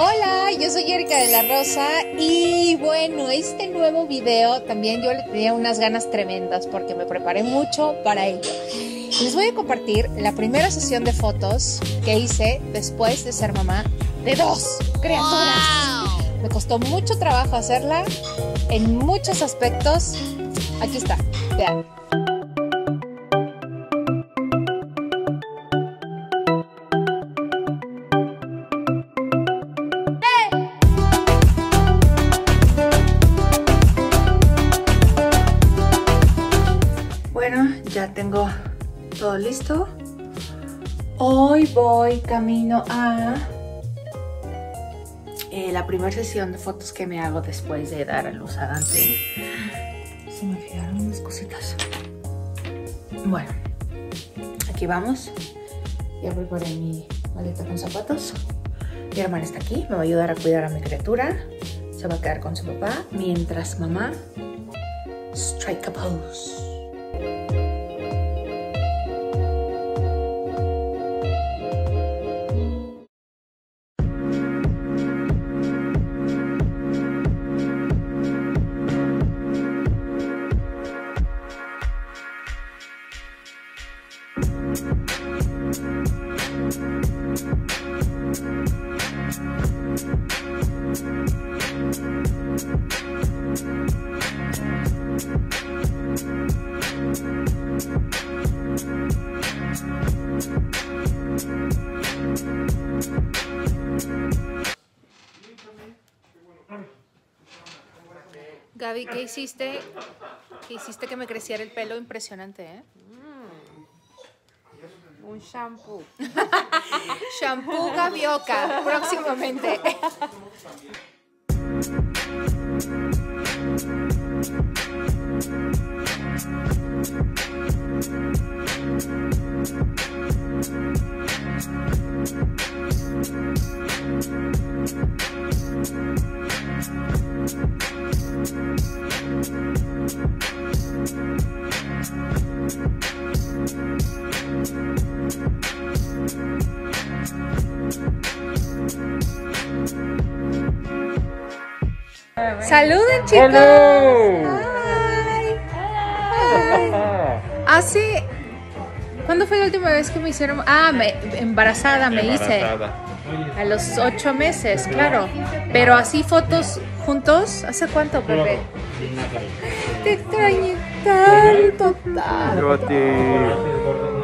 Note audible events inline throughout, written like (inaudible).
Hola, yo soy Erika de la Rosa y bueno, este nuevo video también yo le tenía unas ganas tremendas porque me preparé mucho para ello. Les voy a compartir la primera sesión de fotos que hice después de ser mamá de dos criaturas. Me costó mucho trabajo hacerla en muchos aspectos. Aquí está, vean. Ya tengo todo listo. Hoy voy camino a eh, la primera sesión de fotos que me hago después de dar a luz a Dante. Se me fijaron unas cositas. Bueno, aquí vamos. Ya preparé mi maleta con zapatos. Mi hermana está aquí, me va a ayudar a cuidar a mi criatura. Se va a quedar con su papá mientras mamá strike a pose. Gaby, ¿qué hiciste? ¿Qué hiciste que me creciera el pelo impresionante, eh? Shampoo. (laughs) Shampoo Gavioca, próximamente. (laughs) Saluden, chicos. Hi. Hi. Hace. ¿Cuándo fue la última vez que me hicieron? Ah, me- embarazada me hice. A los ocho meses, claro. Pero así fotos juntos, ¿hace cuánto, Pepe? Te extrañé tanto, tanto.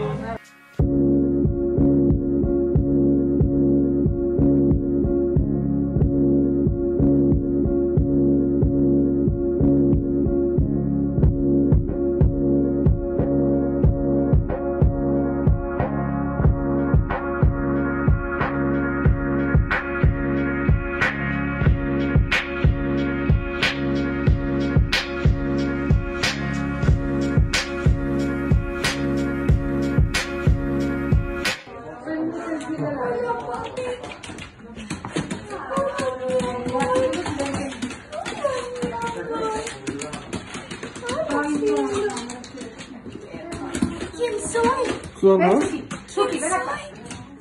¿Quién no? Suki, ven acá.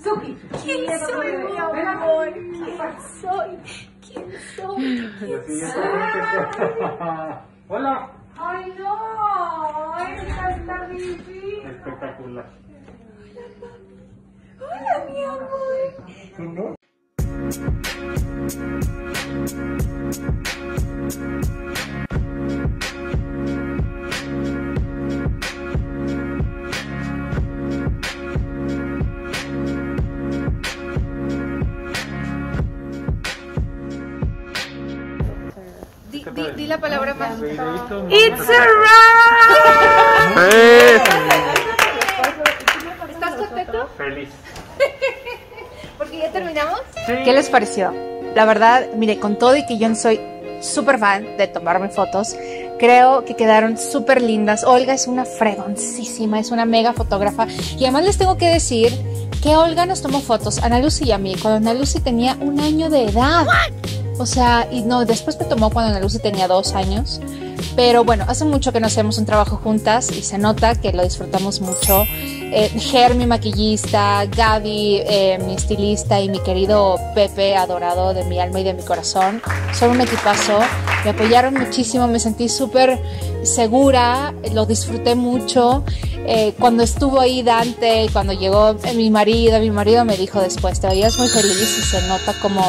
Suki. ¿Quién soy, mi amor? ¿Quién soy? ¿Quién soy? (laughs) Hola. Ay, no. Esta está difícil. Espectacular. Hola, mi amor. ¿Tú no? Di, di- la palabra más. It's a wrap! ¿Estás contento? Feliz. (laughs) Porque ya terminamos. ¿Qué les pareció? La verdad, mire, con todo y que yo no soy súper fan de tomarme fotos, creo que quedaron súper lindas. Olga es una fregoncísima, es una mega fotógrafa. Y además les tengo que decir que Olga nos tomó fotos, Ana Lucy y a mí, cuando Ana Lucy tenía un año de edad. O sea, y no, después me tomó cuando Ana Lucy tenía dos años. Pero bueno, hace mucho que no hacemos un trabajo juntas y se nota que lo disfrutamos mucho. Eh, Ger, mi maquillista, Gaby, eh, mi estilista y mi querido Pepe, adorado de mi alma y de mi corazón, son un equipazo. Me apoyaron muchísimo, me sentí súper segura, lo disfruté mucho. Eh, cuando estuvo ahí Dante, cuando llegó mi marido, mi marido me dijo después, te veías muy feliz y se nota como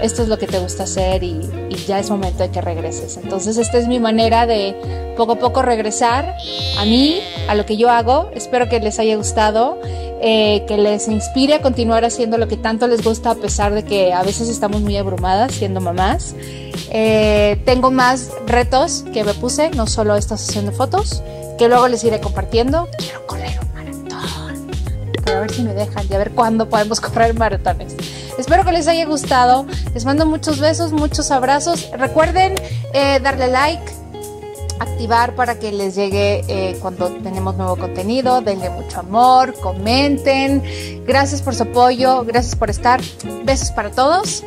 esto es lo que te gusta hacer y, y, ya es momento de que regreses. Entonces esta es mi manera de poco a poco regresar a mí, a lo que yo hago. Espero que les haya gustado, eh, que les inspire a continuar haciendo lo que tanto les gusta a pesar de que a veces estamos muy abrumadas siendo mamás. Eh, tengo más retos que me puse, no solo esta sesión de fotos, que luego les iré compartiendo. Quiero correr un maratón, pero a ver si me dejan y a ver cuándo podemos (laughs) correr maratones. Espero que les haya gustado. Les mando muchos besos, muchos abrazos. Recuerden eh, darle like, para que les llegue eh, cuando tenemos nuevo contenido. Denle mucho amor, comenten. Gracias por su apoyo, gracias por estar. Besos para todos